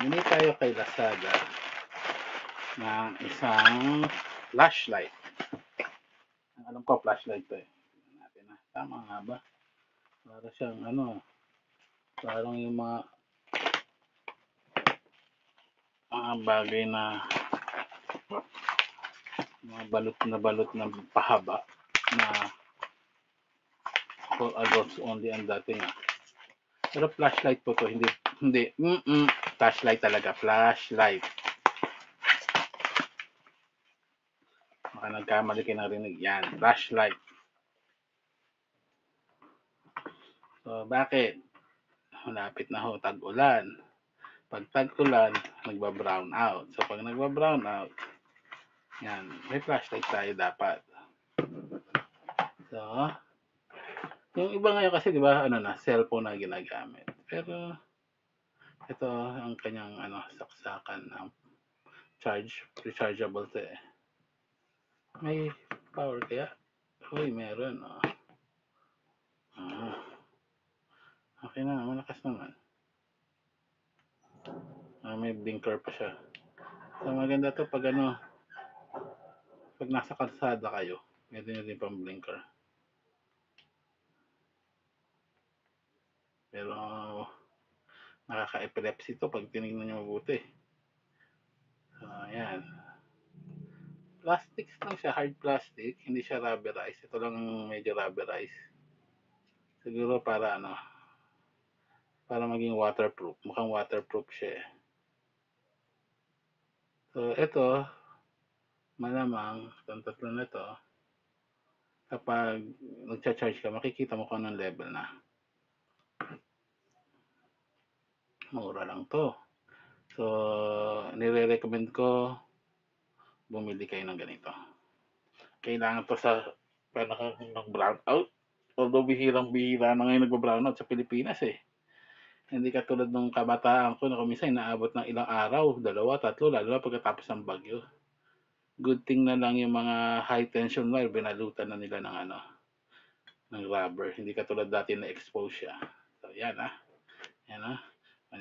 Bumili tayo kay Lazada ng isang flashlight. Ang alam ko, flashlight to eh. Natin na. Tama nga ba? Para siyang ano, parang yung mga mga bagay na mga balot na balot na pahaba na for adults only ang dating ah. Pero flashlight po to, hindi, hindi, mm, -mm flashlight talaga, flashlight. Baka nagkamali kayo narinig. Yan, flashlight. So, bakit? Malapit na ho, tag-ulan. Pag tag-ulan, nagba-brown out. So, pag nagba-brown out, yan, may flashlight tayo dapat. So, yung iba ngayon kasi, di ba, ano na, cellphone na ginagamit. Pero, ito ang kanyang, ano, saksakan ng charge, rechargeable to eh. May power kaya? Uy, meron, oh. Ah. Okay na, malakas naman. Ah, may blinker pa siya. So, maganda to pag ano, pag nasa kalsada kayo, meron nyo din pang blinker. Pero, nakaka-epilepsy to pag tinignan nyo mabuti. So, ayan. Plastics lang siya, hard plastic. Hindi siya rubberized. Ito lang medyo rubberized. Siguro para ano, para maging waterproof. Mukhang waterproof siya eh. So, ito, malamang, itong tatlo na ito, kapag nagcha-charge ka, makikita mo kung anong level na. Mura lang to. So, nire-recommend ko, bumili kayo ng ganito. Kailangan to sa panahon ng brownout. Although bihirang-bihira na ngayon nagba-brownout sa Pilipinas eh. Hindi katulad nung kabataan ko na kuminsan inaabot ng ilang araw, dalawa, tatlo, lalo na pagkatapos ng bagyo. Good thing na lang yung mga high tension wire, binalutan na nila ng ano, ng rubber. Hindi katulad dati na expose siya. So, yan ah. Yan ah.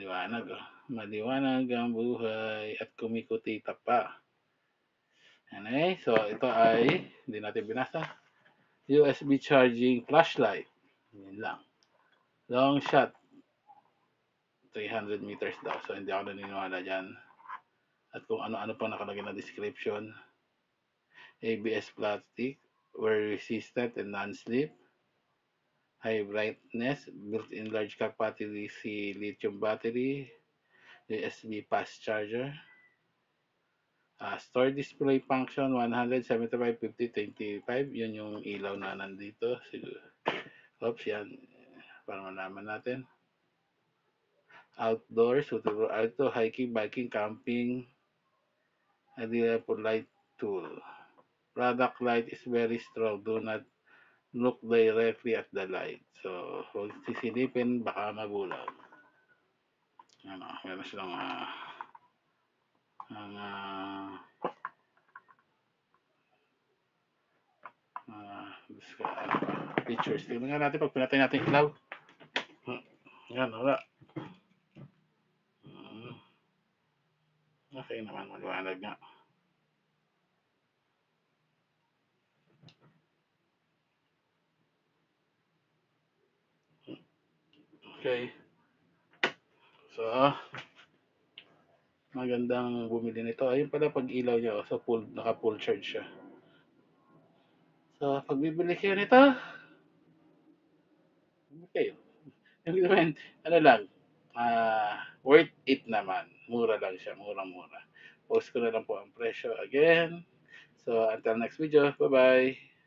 Maliwanag oh. Maliwanag ang buhay at kumikutita pa. Anyway, so ito ay, hindi natin binasa, USB charging flashlight. Yan lang. Long shot. 300 meters daw. So, hindi ako naniniwala dyan. At kung ano-ano pa nakalagay na description. ABS plastic, wear resistant and non-slip. High brightness, built-in large capacity lithium battery. USB fast charger. Uh, store display function 175, 50, 25. Yun yung ilaw na nandito. Siguro. Oops, yan. Para malaman natin outdoors, suitable outdoor, hiking, biking, camping, ideal for light tool. Product light is very strong. Do not look directly at the light. So, huwag sisilipin, baka magulang. Ano, meron silang uh, mga uh, pa, pictures. Tingnan nga natin pag pinatay natin ilaw. Hmm, yan, wala. Okay naman, maliwanag nga. Okay. So, magandang bumili nito. Ayun pala pag ilaw niya, so full, naka full charge siya. So, pag bibili kayo nito, okay. Yung naman, ano lang, uh, worth it naman. Mura lang siya, murang-mura. Post ko na lang po ang presyo again. So, until next video, bye-bye!